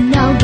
know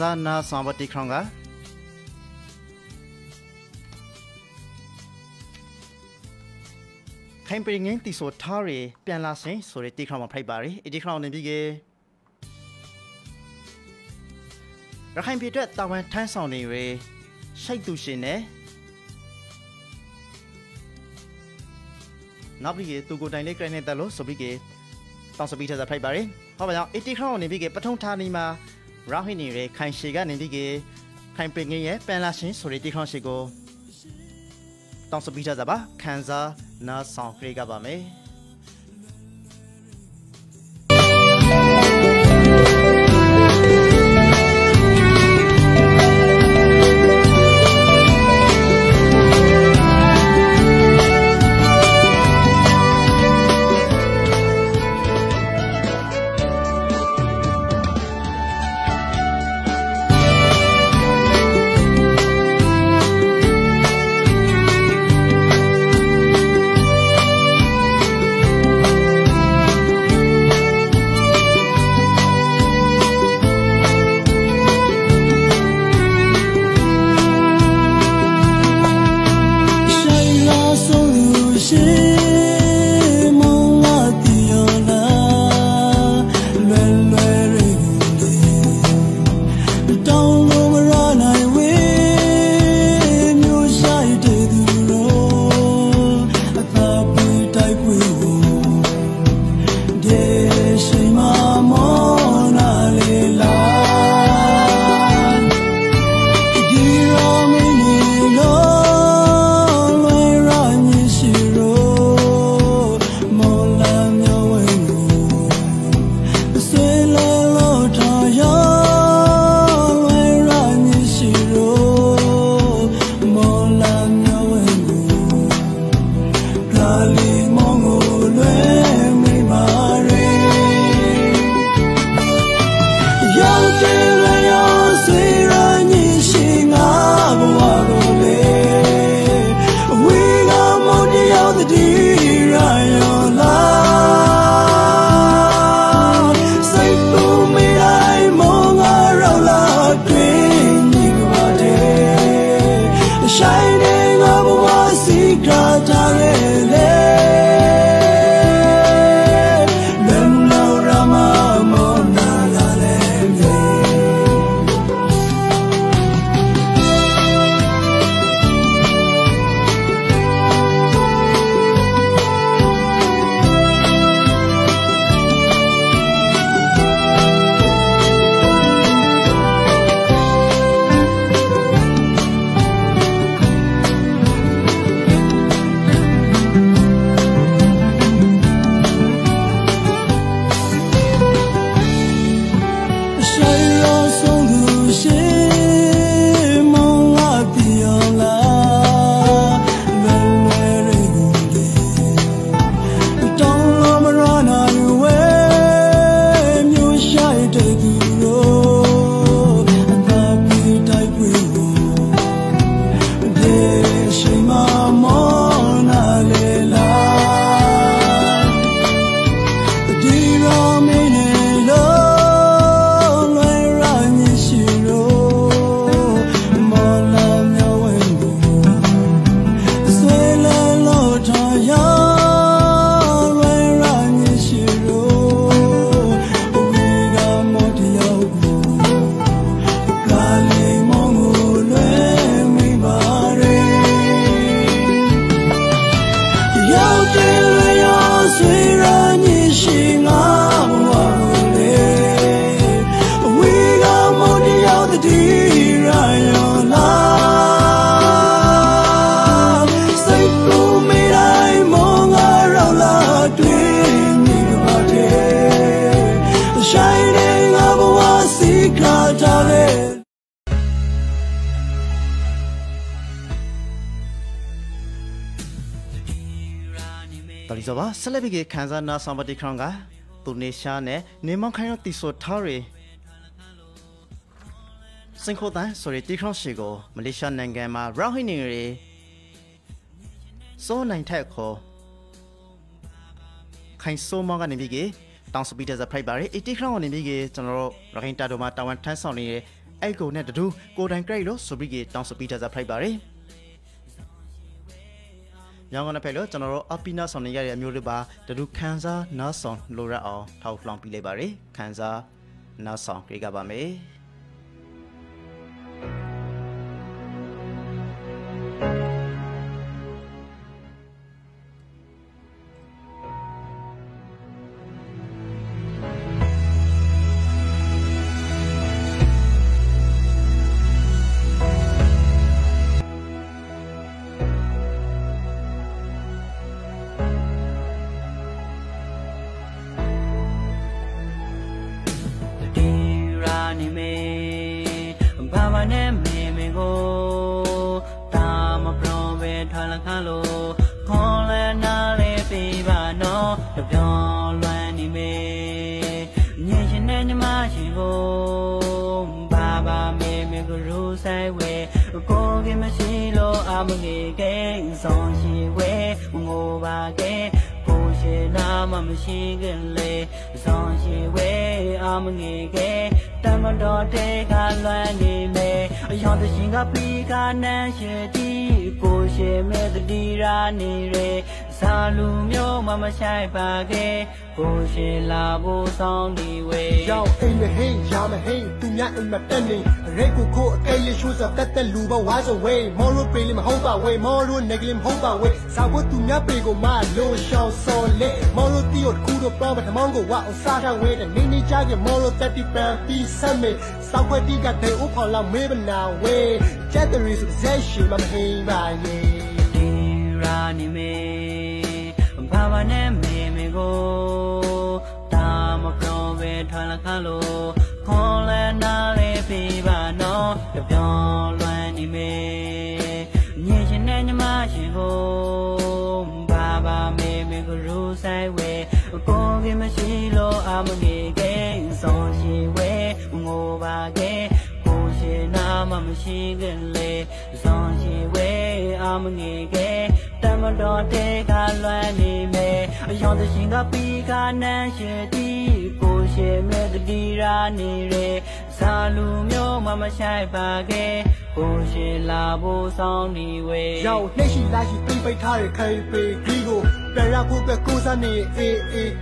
ဆက်လက်ပြီးခန်းစားနာဆောင်ပါတီခေါင်ကခိုင်ပရင်ငင်းတီဆိုထားရပြန်လာစင်ဆိုရတီခေါင်မှာဖိုက်ပါရီအဒီခေါင်နေပြီးကရခိုင်ပြည်အတွက်တာဝန်ထမ်းဆောင်နေရရှိတ်သူရှင်နဲ့နောက်ပြီးသူကိုတိုင်လေးကရနေတဲ့လို့ဆိုပြီးကတောင်းစပီးထက်ဖိုက်ပါရီဟောပါကြောင့်80ခေါင်နေပြီးကပထုံဌာနီမှာ ရာဟိနေရခိုင်ရှေကနေပြီးကခိုင်ပင်ငင်းရဲ့ပန်လာရှင်ဆိုရတီခေါင်ရှိကိုတောင်းစပီးထက်ပါခန်းစားနားဆောင်ကြရပါမယ် တော်လီစောပါဆက်လက်ပြီးခန်းစားနာဆောင်ပါတီခေါင်ကသူနေရှာနဲ့နေမောင်ခိုင်ရတီဆိုထားရီစင်ခိုတန်ဆိုရီတီခေါင်ရှိကိုမလေးရှားနိုင်ငံမှာရောင်းဟိနေရီစိုးနိုင်ထက်ခေါ်ခိုင်ဆိုးမောင်ကနေပြီးတောင်းစပီးတက်စဖိုက်ပါတယ်80 crown နေပြီးကကျွန်တော်တို့ရခိုင်တာတိုမှာတာဝန်ထမ်းဆောင်နေတဲ့အဲ့ကိုနဲ့တူကိုတိုင် grade လို့ဆိုပြီးကတောင်းစပီးတက်စဖိုက်ပါတယ် ညောင်းကနေဖဲလို့ကျွန်တော်တို့အပီနာဆောင်နေရတဲ့အမျိုးတွေပါတူခန်းစားနားဆောင်လိုရအောင်ထောက်လောင်ပြလိုက်ပါတယ်ခန်းစားနားဆောင်ကြည့်ကြပါမယ် ရှိခင်လေဆောင်ရှိဝဲအမငေကဲတ မတော်တဲကလွမ်းနေမေအယောင်တရှင်ကပြီးကနန်းရှိတီကိုရှိမဲ့တတိရာနေရေ စာလူမျိုးမမဆိုင်ပါခဲ့ကိုရှိလာဖို့ဆောင်ဒီဝေရောက်အိမ်မဟင်းရာမဟင်းသူများအိမ်မတက်နေရဲကိုခိုအကဲရရှိုးစတက်တက်လူဘဝါဆိုဝေးမော်ရိုပေလမဟုတ်ပါဝေးမော်ရိုနေကလမဟုတ်ပါဝေးစာဖို့သူများပေကိုမလို့ရှောင်းစော်လေမော်ရိုတီကိုခုတော့ပေါ်မထမောင်းကိုဝါအောင်စားထားဝေးတဲ့နေနေကြ ਕੇ မော်ရိုတက်တီပန်ပြီးဆက်မေစောက်ခွက်တီကတဲ့ဥဖော်လောက်မေးမနာဝေးချက်တရီစဇက်ရှိမမဟင်းပါယေဒီရာနေမေ ဘာမနဲ့မေမေကိုတာမပြောပဲထွာလခါလို့ခွန်လဲနာလေးပြပါနော်တပြောင်းလွမ်းနေမေညင်ရှင်နဲ့ညီမရှိကိုဘာဘာမေမေကိုရူဆိုင်ဝဲကိုကမရှိလို့အမငေကဲစောရှိဝဲငိုပါကဲကိုရှင်နာမမရှိခင်လေစောရှိဝဲအမငေကဲတ မတော်တဲကလွမ်းနေမယ်အယောင်သရှင်ကပီကနန်းရှိတီကိုရှိမဲ့တတိရာနေရဇာလူမျိုးမမဆိုင်ပါခဲ့ကိုရှိလာဖို့ဆောင်နေဝေရောက်နှိရှိလာရှိပြိပိတ်ထားတဲ့ခိုင်ပေဒီကိုပြန်ရဖို့ပဲကိုစားနေအေးအေးတက်ကိုဒီနေ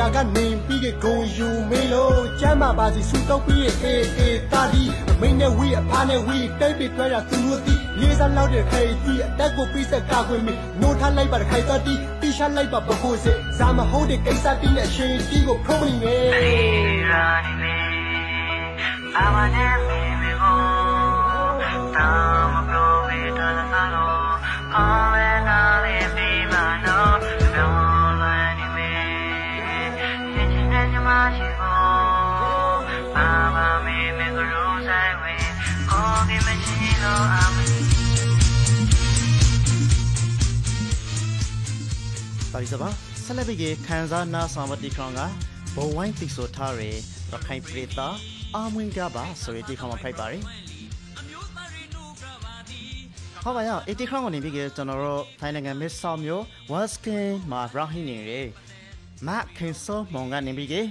ရာကနေပြီးကဂုံယူမေးလို့ကျမ်းမာပါစီဆူတော့ပြီးအေးအေးတာဒီအမိန်နဲ့ဝီအဖားနဲ့ဝီတိတ်ပြီးတွဲရသူတို့တီလေးစားလောက်တဲ့ခိုင်တီအတက်ကိုပြီးဆက်ကာခွင့်မီနိုးထားလိုက်ပါခိုင်တော်တီတီရှာလိုက်ပါပခိုးစစ်ဇာမဟုတ်တဲ့ကိစ္စတီးနဲ့ရှင်တီကိုဖုံးနေမေရာနေမေအမနဲ့မေမေကိုတာမပရိုဝေတလာလို့အော် ပါရီစပါဆက်လက်ပြီးခန်းစားနာဆောင်ဝတီခေါင်ကဘုံဝိုင်းတိဆိုထားရရခိုင်ပရိသအာမွင်ကပါဆိုရတီခေါင်မှာဖိုက်ပါရီဟောပါရ80ခရောင်းကနေပြီးကျွန်တော်တို့ထိုင်းနိုင်ငံမစ်ဆော်မျိုး Waskin မှာရဟိနေရ မခင်စောမောင်ကနေပြီး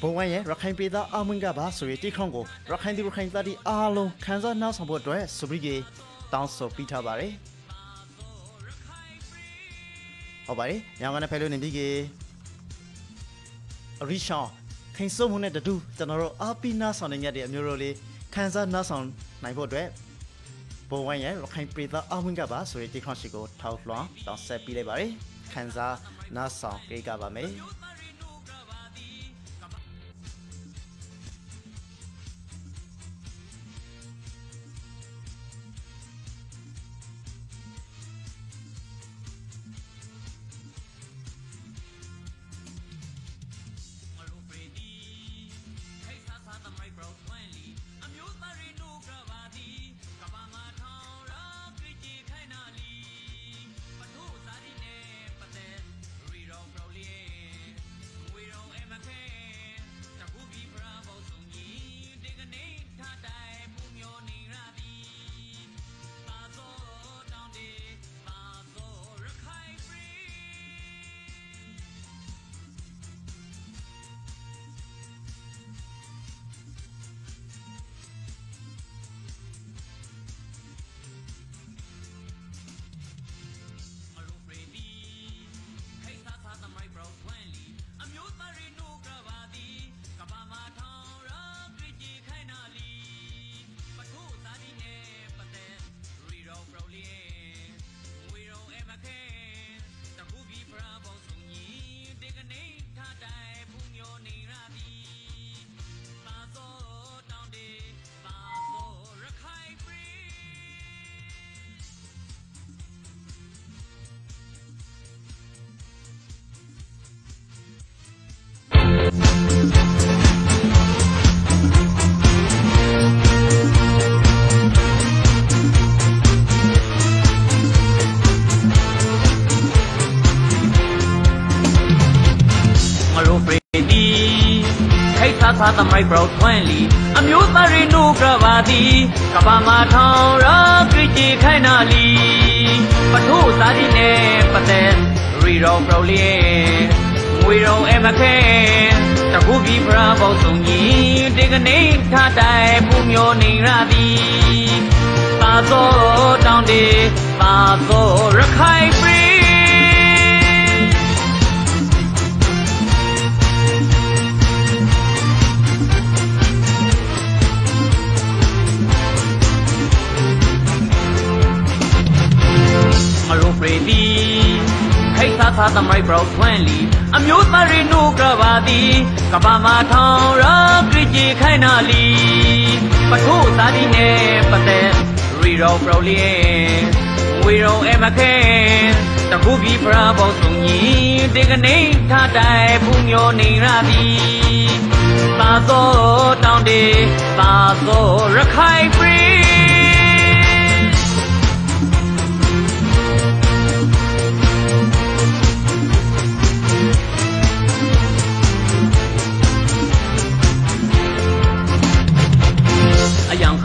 ဘုံဝိုင်းရဲ့ရခိုင်ပြည်သားအမွင်ကပါဆိုရတီခေါင်ကိုရခိုင်ဒီရခိုင်သားဒီအားလုံးခန်းစားနာဆောင်ဖို့အတွက်ဆိုပြီးတောင်းဆိုပြီးထားပါတယ်ဟုတ်ပါတယ်ညောင်ကနေဖဲလို့နေပြီးကေရီရှောင်းခင်စုံမှုနဲ့တူကျွန်တော်တို့အာပီနာဆောင်နေရတဲ့အမျိုးတို့လေးခန်းစားနာဆောင်နိုင်ဖို့အတွက်ဘုံဝိုင်းရဲ့ရခိုင်ပြည်သားအဝင်ကပါဆိုရင်ဒီခေါင်းရှိကိုထောက်လွှမ်းတောင်းဆက်ပြီးလိုက်ပါတယ် ခန်းစားနာဆောင်ပေးကြပါမယ် သာသမိုက်ပရောထွန်းလီအမျိုးသားရီနုကဘာတိကဘာမထောင်ရာကရတီခိုင်နာလီပထုသာတိနေပတဲ့ရီရောပရောလီ ငွေရောအမခဲတခုပြီးဖရာဘောစုံကြီးတေကနေထားတိုင်ပူမျိုးနေရသည်သာသောတောင်းတေသာသောရခိုင်ပရီဖာ သမိုက်ဘရောက်ထွန်းလီအမျိုးသားရီနုကဘာတိကဘာမထောင်ရာကရကြီးခိုင်နာလီပထိုးသားဒီနေပတဲ့ရီရောပရောလီဝေရောအမခဲတခုပြီးဖရာဘောစုံကြီးဒီကနေ့ထားတိုင်ဖူးမျိုးနေရသည်သာသောတောင်းတေသာသောရခိုင်ပ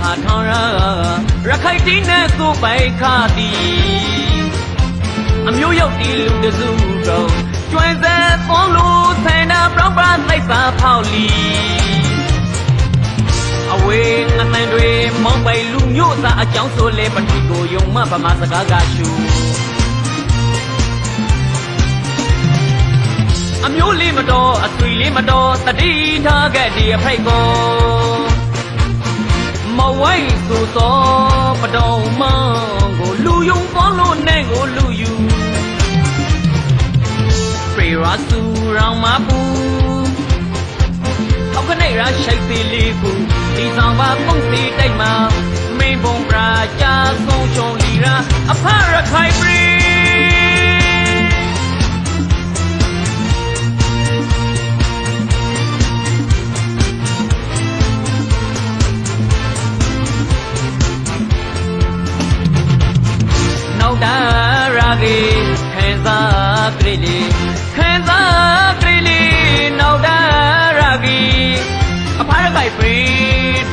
ရီထောင်ရရခိုင်တီးနဲ့သူ့ပိုင်ခါတီအမျိုးရောက်တီလူတစုတော့ကျွမ်းစဲပေါ်လို့ဆိုင်နာပရောပရာလိုက်ပါဖောက်လီအဝေးငတန်တွေမောင်းပိုင်လူမျိုးသားအကြောင်းဆိုလဲပတိကိုယုံမဗမာစကားကရှူအမျိုးလေးမတော်အသွေးလေးမတော်တတိထားခဲ့ဒီအဖိုက်ကို မဝိုင်းဆိုသောပတောင်မကိုလူယုံပေါ်လို့နဲ့ကိုလူယူပြေရာစုရောင်မပူထောက်ခနဲ့ရရှိုက်သေးလေးကိုဒီဆောင်ပါပုံစီတိုက်မှာမင်းဘုံပရာချာဆုံးချုံလီရာအဖရခိုင်ပရီ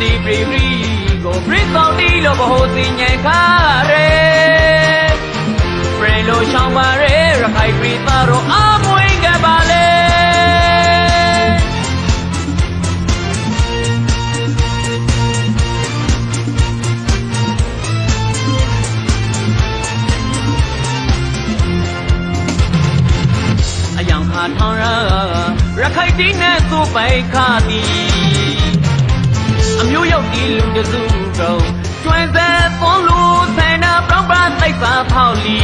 ဒီပရီပရီကိုပရိသောတီလို့ဘ ਹੁ စင်ញံခါရဲပရင်လို့ရှောင်းပါရဲရခိုင်ပရီသားတို့အမွေးကပါလေထောင်ရရခိုင်တင်းနဲ့သူ့ပိုင်ခါသည်အမျိုးရောက်ဒီ လူတစုတော့ကျွမ်းစဲသွန်လူဆိုင်နာပရောပရာသိပ်ပါဖောက်လီ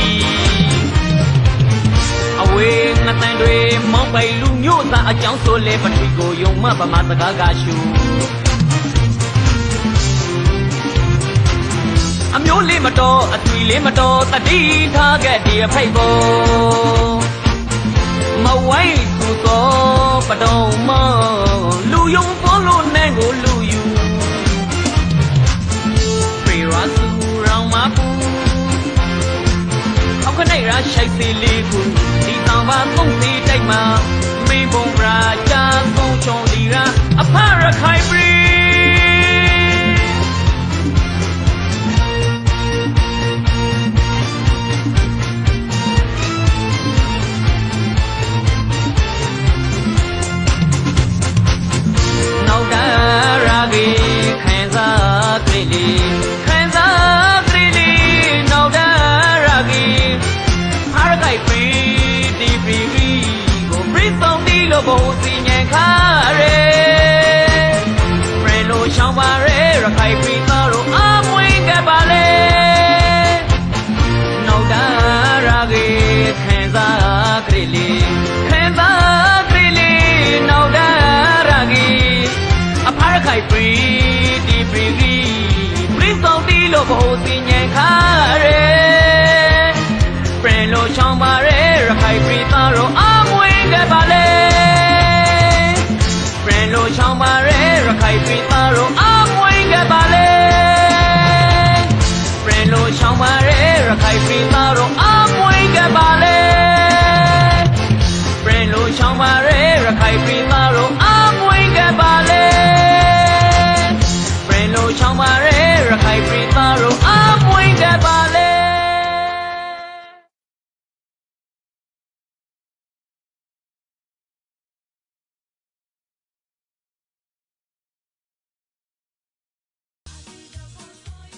အဝေးငတန်တွေမောင်းပိုင်လူမျိုးသားအကြောင်းဆိုလဲပထဝီကိုယုံမဗမာစကားကရှူအမျိုးလေးမတော်အသွီလေးမတော်တတိထားခဲ့ဒီအဖိတ်ကို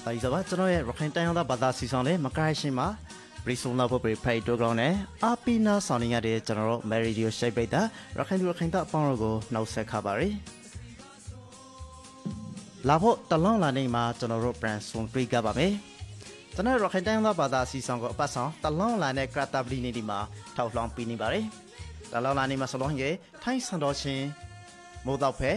ဒါကြီးဆိုပါကျွန်တော်ရဲ့ရခိုင်တိုင်းရင်းသားဘာသာစီဆောင်တဲ့မကရိုက်ရှင်မှာရီဆိုနာဖို့ပြဖိုက်တိုဂရောင်းနဲ့အာပီနာဆောင်နေရတဲ့ကျွန်တော်တို့ Meridio Shape ပိတ်တာရခိုင်လူရခိုင်သားအပေါင်းတို့ကိုနှုတ်ဆက်ခပါရယ်။လာဖို့တလောင်းလာနေမှာကျွန်တော်တို့ brand ဆွန်တွေ့ကြပါမယ်။ကျွန်တော်ရခိုင်တိုင်းရင်းသားဘာသာစီဆောင်ကိုအပတ်ဆောင်တလောင်းလာတဲ့ Credibility နေဒီမှာထောက်လောင်းပြီးနေပါရယ်။တလောင်းလာနေမှာဆိုလို့ရင်ထိုင်းဆန်တော်ချင်းမိုးတော့ဖဲ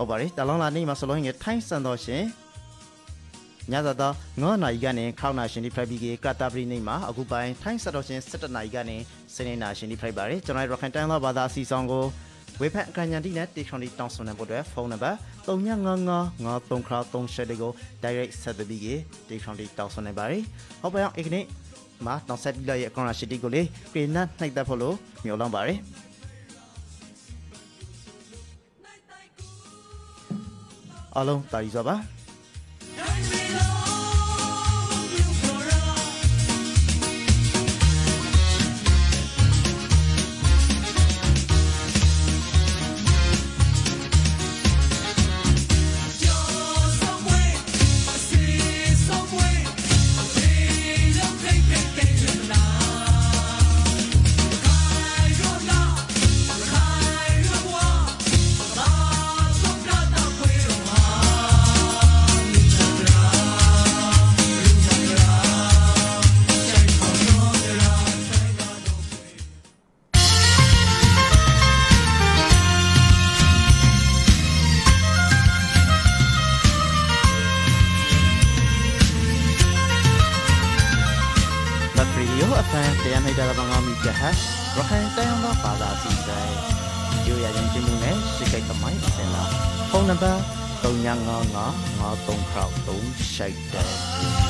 ဟုတ်ပါတယ်တလောင်းလာနေမှာဆိုလို့ရင်ထိုင်းဆန်တော်ရှင်ညဇာတော့ငေါနာရီကနေခေါနာရှင်ဒီဖရိုက်ပြီးကကတာပရီနေမှာအခုပိုင်းထိုင်းဆန်တော်ရှင်17နာရီကနေစနေနာရှင်ဒီဖရိုက်ပါတယ်ကျွန်တော်ရခိုင်တိုင်းသားဘာသာအစီဆောင်ကိုဝေဖက်အကညာတိနဲ့တေခွန်ဒီတောင်းဆိုနေဖို့အတွက်ဖုန်းနံပါတ်3999 93ခါ38လေးကို direct ဆက်သွယ်ပြီးတေခွန်ဒီတောင်းဆိုနေပါတယ်ဟုတ်ပါအောင်ဒီကနေ့မှာတောင်းဆက်ပြီးလိုက်ရဲ့အကောင့်ရှိတီကိုလေပြည်နတ်နှိုက်သက်ဖို့လို့မျှော်လင့်ပါတယ် အားလုံးတာရီစွာပါ င်လာဖုန်းနံပါတ်3999 9336